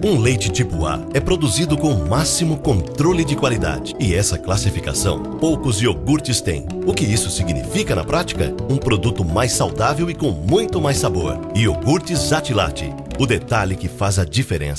Um leite tipo A é produzido com o máximo controle de qualidade. E essa classificação poucos iogurtes têm. O que isso significa na prática? Um produto mais saudável e com muito mais sabor. Iogurtes Zatilate. O detalhe que faz a diferença.